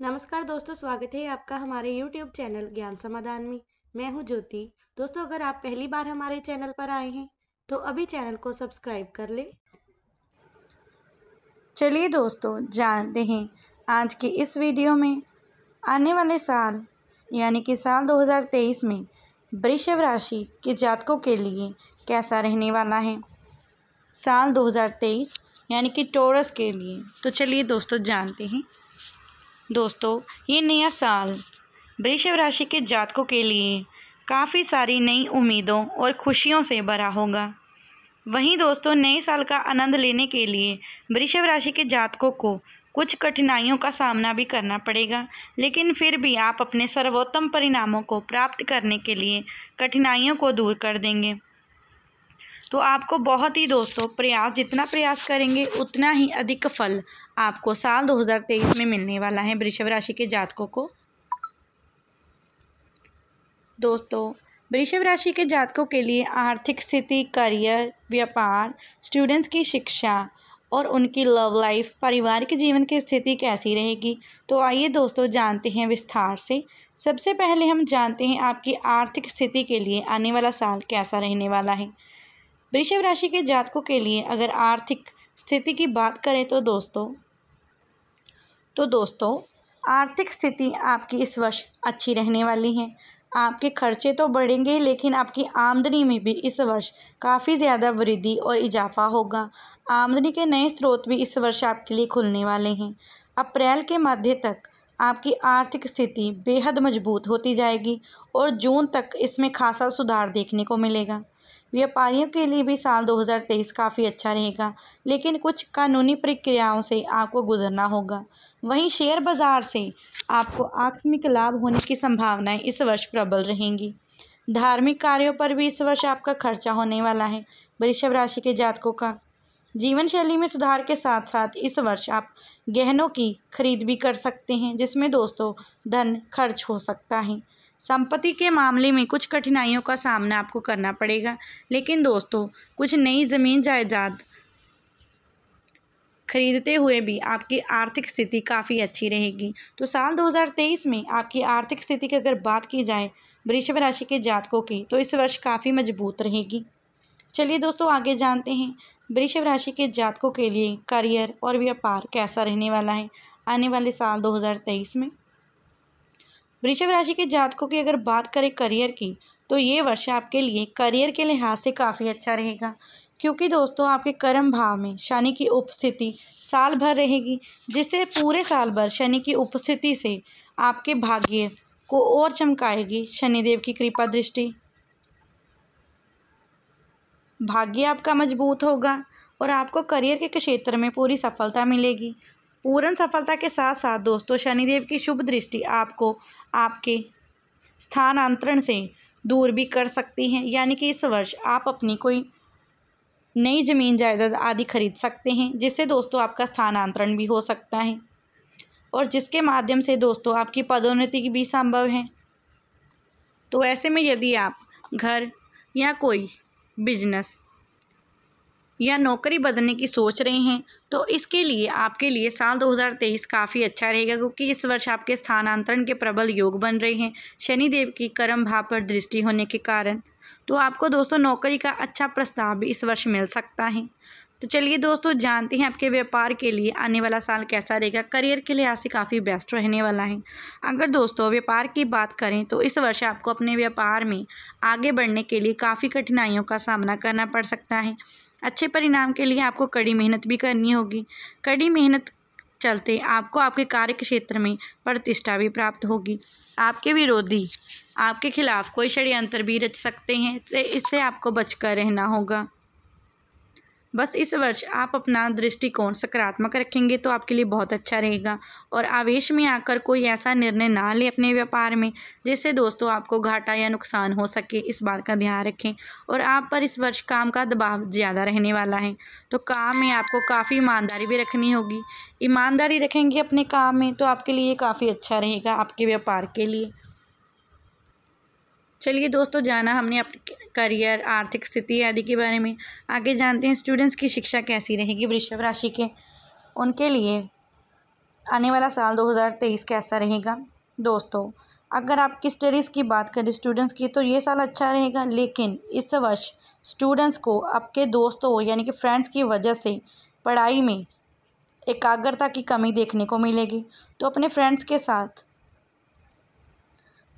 नमस्कार दोस्तों, स्वागत है आपका हमारे YouTube चैनल ज्ञान समाधान में। मैं हूँ ज्योति। दोस्तों, अगर आप पहली बार हमारे चैनल पर आए हैं तो अभी चैनल को सब्सक्राइब कर ले। चलिए दोस्तों, जानते हैं आज के इस वीडियो में। आने वाले साल, यानी कि साल 2023 में, वृषभ राशि के जातकों के लिए कैसा रहने वाला है? साल 2023 यानी कि टोरस के लिए। तो चलिए दोस्तों, जानते हैं। दोस्तों, ये नया साल वृषभ राशि के जातकों के लिए काफ़ी सारी नई उम्मीदों और खुशियों से भरा होगा। वहीं दोस्तों, नए साल का आनंद लेने के लिए वृषभ राशि के जातकों को कुछ कठिनाइयों का सामना भी करना पड़ेगा, लेकिन फिर भी आप अपने सर्वोत्तम परिणामों को प्राप्त करने के लिए कठिनाइयों को दूर कर देंगे। तो आपको बहुत ही दोस्तों प्रयास, जितना प्रयास करेंगे, उतना ही अधिक फल आपको साल 2023 में मिलने वाला है वृषभ राशि के जातकों को। दोस्तों, वृषभ राशि के जातकों के लिए आर्थिक स्थिति, करियर, व्यापार, स्टूडेंट्स की शिक्षा और उनकी लव लाइफ, पारिवारिक जीवन की स्थिति कैसी रहेगी? तो आइए दोस्तों जानते हैं विस्तार से। सबसे पहले हम जानते हैं आपकी आर्थिक स्थिति के लिए आने वाला साल कैसा रहने वाला है। वृषभ राशि के जातकों के लिए अगर आर्थिक स्थिति की बात करें तो दोस्तों तो दोस्तों, आर्थिक स्थिति आपकी इस वर्ष अच्छी रहने वाली है। आपके खर्चे तो बढ़ेंगे, लेकिन आपकी आमदनी में भी इस वर्ष काफ़ी ज़्यादा वृद्धि और इजाफा होगा। आमदनी के नए स्रोत भी इस वर्ष आपके लिए खुलने वाले हैं। अप्रैल के मध्य तक आपकी आर्थिक स्थिति बेहद मज़बूत होती जाएगी और जून तक इसमें खासा सुधार देखने को मिलेगा। व्यापारियों के लिए भी साल 2023 काफ़ी अच्छा रहेगा, लेकिन कुछ कानूनी प्रक्रियाओं से आपको गुजरना होगा। वहीं शेयर बाज़ार से आपको आकस्मिक लाभ होने की संभावनाएँ इस वर्ष प्रबल रहेंगी। धार्मिक कार्यों पर भी इस वर्ष आपका खर्चा होने वाला है, वृषभ राशि के जातकों का। जीवन शैली में सुधार के साथ साथ इस वर्ष आप गहनों की खरीद भी कर सकते हैं, जिसमें दोस्तों, धन खर्च हो सकता है। संपत्ति के मामले में कुछ कठिनाइयों का सामना आपको करना पड़ेगा। लेकिन दोस्तों, कुछ नई ज़मीन जायदाद खरीदते हुए भी आपकी आर्थिक स्थिति काफ़ी अच्छी रहेगी। तो साल 2023 में आपकी आर्थिक स्थिति की अगर बात की जाए, वृषभ राशि के जातकों की तो इस वर्ष काफ़ी मज़बूत रहेगी। चलिए दोस्तों, आगे जानते हैं, वृषभ राशि के जातकों के लिए करियर और व्यापार कैसा रहने वाला है आने वाले साल 2023 में? वृषभ राशि के जातकों की अगर बात करें करियर की तो ये वर्ष आपके लिए करियर के लिहाज से काफ़ी अच्छा रहेगा। क्योंकि दोस्तों, आपके कर्म भाव में शनि की उपस्थिति साल भर रहेगी, जिससे पूरे साल भर शनि की उपस्थिति से आपके भाग्य को और चमकाएगी शनिदेव की कृपा दृष्टि। भाग्य आपका मज़बूत होगा और आपको करियर के क्षेत्र में पूरी सफलता मिलेगी। पूर्ण सफलता के साथ साथ दोस्तों, शनिदेव की शुभ दृष्टि आपको आपके स्थानांतरण से दूर भी कर सकती हैं। यानी कि इस वर्ष आप अपनी कोई नई ज़मीन, जायदाद आदि खरीद सकते हैं, जिससे दोस्तों आपका स्थानांतरण भी हो सकता है। और जिसके माध्यम से दोस्तों आपकी पदोन्नति भी संभव है। तो ऐसे में यदि आप घर या कोई बिज़नेस या नौकरी बदलने की सोच रहे हैं तो इसके लिए, आपके लिए साल 2023 काफ़ी अच्छा रहेगा, क्योंकि इस वर्ष आपके स्थानांतरण के प्रबल योग बन रहे हैं, शनिदेव की कर्म भाव पर दृष्टि होने के कारण। तो आपको दोस्तों, नौकरी का अच्छा प्रस्ताव भी इस वर्ष मिल सकता है। तो चलिए दोस्तों, जानते हैं आपके व्यापार के लिए आने वाला साल कैसा रहेगा। करियर के लिहाज से काफ़ी बेस्ट रहने वाला है। अगर दोस्तों, व्यापार की बात करें तो इस वर्ष आपको अपने व्यापार में आगे बढ़ने के लिए काफ़ी कठिनाइयों का सामना करना पड़ सकता है। अच्छे परिणाम के लिए आपको कड़ी मेहनत भी करनी होगी। कड़ी मेहनत चलते आपको आपके कार्य क्षेत्र में प्रतिष्ठा भी प्राप्त होगी। आपके विरोधी आपके खिलाफ कोई षड्यंत्र भी रच सकते हैं, इससे आपको बचकर रहना होगा। बस इस वर्ष आप अपना दृष्टिकोण सकारात्मक रखेंगे तो आपके लिए बहुत अच्छा रहेगा। और आवेश में आकर कोई ऐसा निर्णय ना ले अपने व्यापार में, जिससे दोस्तों आपको घाटा या नुकसान हो सके, इस बात का ध्यान रखें। और आप पर इस वर्ष काम का दबाव ज़्यादा रहने वाला है तो काम में आपको काफ़ी ईमानदारी भी रखनी होगी। ईमानदारी रखेंगे अपने काम में तो आपके लिए काफ़ी अच्छा रहेगा, आपके व्यापार के लिए। चलिए दोस्तों, जाना हमने अपने करियर, आर्थिक स्थिति आदि के बारे में। आगे जानते हैं स्टूडेंट्स की शिक्षा कैसी रहेगी वृषभ राशि के। उनके लिए आने वाला साल 2023 कैसा रहेगा? दोस्तों, अगर आपकी स्टडीज़ की बात करें स्टूडेंट्स की तो ये साल अच्छा रहेगा, लेकिन इस वर्ष स्टूडेंट्स को आपके दोस्तों, यानी कि फ्रेंड्स की वजह से पढ़ाई में एकाग्रता की कमी देखने को मिलेगी। तो अपने फ्रेंड्स के साथ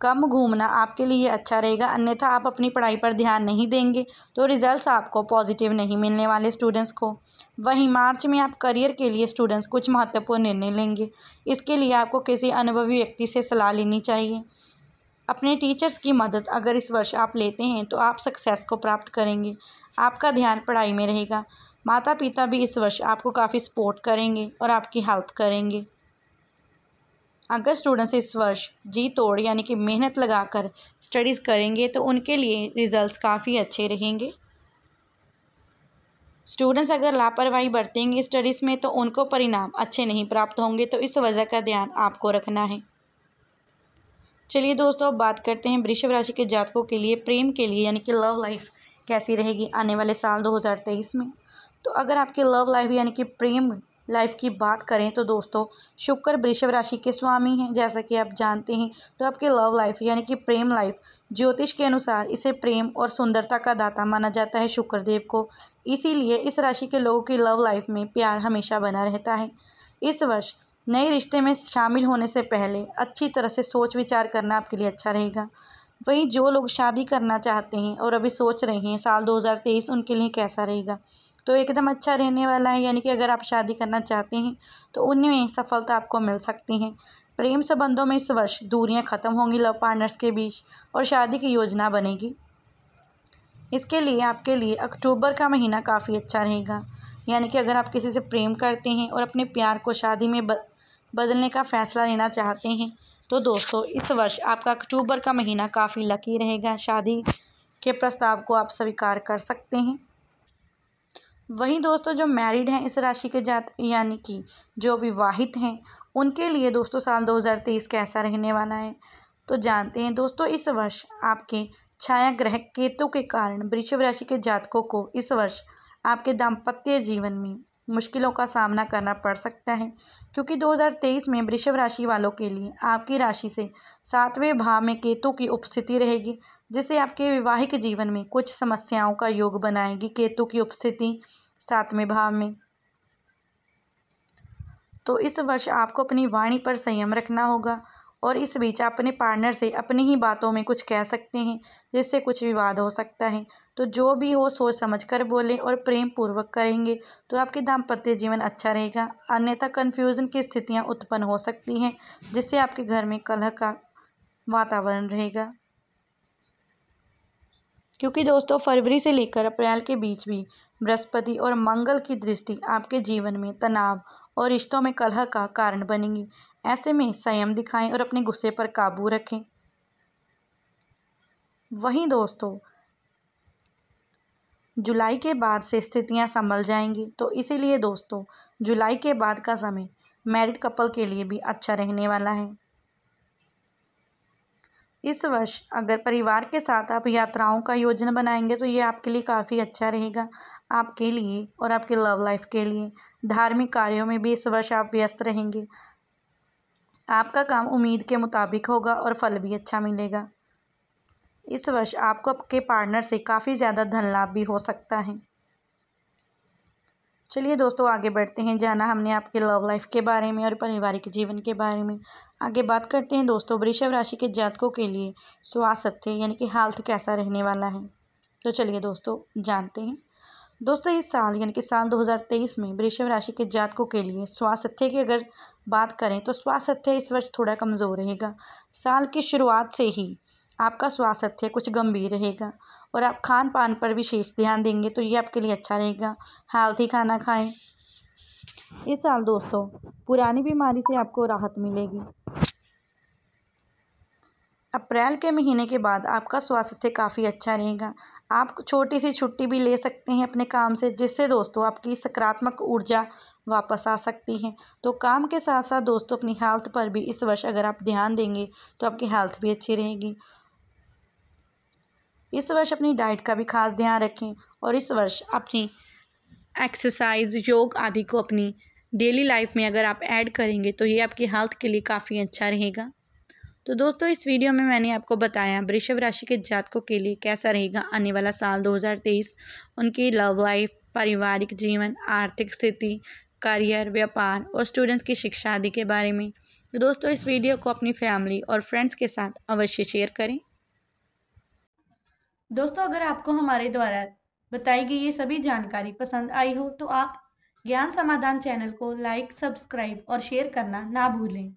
कम घूमना आपके लिए अच्छा रहेगा, अन्यथा आप अपनी पढ़ाई पर ध्यान नहीं देंगे तो रिजल्ट्स आपको पॉजिटिव नहीं मिलने वाले स्टूडेंट्स को। वहीं मार्च में आप करियर के लिए स्टूडेंट्स कुछ महत्वपूर्ण निर्णय लेंगे। इसके लिए आपको किसी अनुभवी व्यक्ति से सलाह लेनी चाहिए। अपने टीचर्स की मदद अगर इस वर्ष आप लेते हैं तो आप सक्सेस को प्राप्त करेंगे। आपका ध्यान पढ़ाई में रहेगा। माता पिता भी इस वर्ष आपको काफ़ी सपोर्ट करेंगे और आपकी हेल्प करेंगे। अगर स्टूडेंट्स इस वर्ष जी तोड़ यानी कि मेहनत लगाकर स्टडीज़ करेंगे तो उनके लिए रिज़ल्ट्स काफ़ी अच्छे रहेंगे। स्टूडेंट्स अगर लापरवाही बरतेंगे स्टडीज़ में तो उनको परिणाम अच्छे नहीं प्राप्त होंगे तो इस वजह का ध्यान आपको रखना है। चलिए दोस्तों, अब बात करते हैं वृषभ राशि के जातकों के लिए, प्रेम के लिए, यानी कि लव लाइफ कैसी रहेगी आने वाले साल 2023 में। तो अगर आपकी लव लाइफ यानी कि प्रेम लाइफ की बात करें तो दोस्तों, शुक्र वृषभ राशि के स्वामी हैं, जैसा कि आप जानते हैं। तो आपके लव लाइफ यानी कि प्रेम लाइफ ज्योतिष के अनुसार इसे प्रेम और सुंदरता का दाता माना जाता है शुक्र देव को। इसीलिए इस राशि के लोगों की लव लाइफ में प्यार हमेशा बना रहता है। इस वर्ष नए रिश्ते में शामिल होने से पहले अच्छी तरह से सोच विचार करना आपके लिए अच्छा रहेगा। वहीं जो लोग शादी करना चाहते हैं और अभी सोच रहे हैं, साल 2023 उनके लिए कैसा रहेगा? तो एकदम अच्छा रहने वाला है, यानी कि अगर आप शादी करना चाहते हैं तो उनमें सफलता आपको मिल सकती है। प्रेम संबंधों में इस वर्ष दूरियाँ ख़त्म होंगी लव पार्टनर्स के बीच और शादी की योजना बनेगी। इसके लिए आपके लिए अक्टूबर का महीना काफ़ी अच्छा रहेगा। यानी कि अगर आप किसी से प्रेम करते हैं और अपने प्यार को शादी में बदलने का फ़ैसला लेना चाहते हैं तो दोस्तों, इस वर्ष आपका अक्टूबर का महीना काफ़ी लकी रहेगा। शादी के प्रस्ताव को आप स्वीकार कर सकते हैं। वहीं दोस्तों जो मैरिड हैं इस राशि के जात, यानी कि जो विवाहित हैं, उनके लिए दोस्तों साल 2023 कैसा रहने वाला है? तो जानते हैं दोस्तों इस वर्ष आपके छाया ग्रह केतु के कारण वृषभ राशि के जातकों को इस वर्ष आपके दाम्पत्य जीवन में मुश्किलों का सामना करना पड़ सकता है। क्योंकि 2023 में वृषभ राशि वालों के लिए आपकी राशि से सातवें भाव में केतु की उपस्थिति रहेगी, जिससे आपके वैवाहिक जीवन में कुछ समस्याओं का योग बनाएगी केतु की उपस्थिति सातवें भाव में। तो इस वर्ष आपको अपनी वाणी पर संयम रखना होगा और इस बीच अपने पार्टनर से अपनी ही बातों में कुछ कह सकते हैं, जिससे कुछ विवाद हो सकता है। तो जो भी हो सोच समझ कर बोलें और प्रेम पूर्वक करेंगे तो आपके दाम्पत्य जीवन अच्छा रहेगा। अन्यथा कन्फ्यूज़न की स्थितियाँ उत्पन्न हो सकती हैं, जिससे आपके घर में कलह का वातावरण रहेगा। क्योंकि दोस्तों, फरवरी से लेकर अप्रैल के बीच भी बृहस्पति और मंगल की दृष्टि आपके जीवन में तनाव और रिश्तों में कलह का कारण बनेंगी। ऐसे में संयम दिखाएँ और अपने गुस्से पर काबू रखें। वहीं दोस्तों जुलाई के बाद से स्थितियाँ संभल जाएँगी। तो इसीलिए दोस्तों, जुलाई के बाद का समय मैरिड कपल के लिए भी अच्छा रहने वाला है। इस वर्ष अगर परिवार के साथ आप यात्राओं का योजना बनाएँगे तो ये आपके लिए काफ़ी अच्छा रहेगा। आपके लिए और आपके लव लाइफ के लिए। धार्मिक कार्यों में भी इस वर्ष आप व्यस्त रहेंगे। आपका काम उम्मीद के मुताबिक होगा और फल भी अच्छा मिलेगा। इस वर्ष आपको आपके पार्टनर से काफ़ी ज़्यादा धन लाभ भी हो सकता है। चलिए दोस्तों, आगे बढ़ते हैं। जाना हमने आपके लव लाइफ के बारे में और पारिवारिक जीवन के बारे में। आगे बात करते हैं दोस्तों, वृषभ राशि के जातकों के लिए स्वास्थ्य यानी कि हेल्थ कैसा रहने वाला है? तो चलिए दोस्तों, जानते हैं। दोस्तों, इस साल यानी कि साल 2023 में वृषभ राशि के जातकों के लिए स्वास्थ्य की अगर बात करें तो स्वास्थ्य इस वर्ष थोड़ा कमज़ोर रहेगा। साल की शुरुआत से ही आपका स्वास्थ्य कुछ गंभीर रहेगा और आप खान पान पर विशेष ध्यान देंगे तो ये आपके लिए अच्छा रहेगा। हेल्थी खाना खाएँ। इस साल दोस्तों, पुरानी बीमारी से आपको राहत मिलेगी। अप्रैल के महीने के बाद आपका स्वास्थ्य काफ़ी अच्छा रहेगा। आप छोटी सी छुट्टी भी ले सकते हैं अपने काम से, जिससे दोस्तों आपकी सकारात्मक ऊर्जा वापस आ सकती है। तो काम के साथ साथ दोस्तों अपनी हेल्थ पर भी इस वर्ष अगर आप ध्यान देंगे तो आपकी हेल्थ भी अच्छी रहेगी। इस वर्ष अपनी डाइट का भी खास ध्यान रखें और इस वर्ष अपनी एक्सरसाइज योग आदि को अपनी डेली लाइफ में अगर आप ऐड करेंगे तो ये आपकी हेल्थ के लिए काफ़ी अच्छा रहेगा। तो दोस्तों, इस वीडियो में मैंने आपको बताया वृषभ राशि के जातकों के लिए कैसा रहेगा आने वाला साल 2023 उनकी लव लाइफ पारिवारिक जीवन, आर्थिक स्थिति करियर व्यापार और स्टूडेंट्स की शिक्षा आदि के बारे में। दोस्तों, इस वीडियो को अपनी फैमिली और फ्रेंड्स के साथ अवश्य शेयर करें। दोस्तों, अगर आपको हमारे द्वारा बताई गई ये सभी जानकारी पसंद आई हो तो आप ज्ञान समाधान चैनल को लाइक, सब्सक्राइब और शेयर करना ना भूलें।